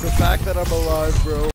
The fact that I'm alive, bro.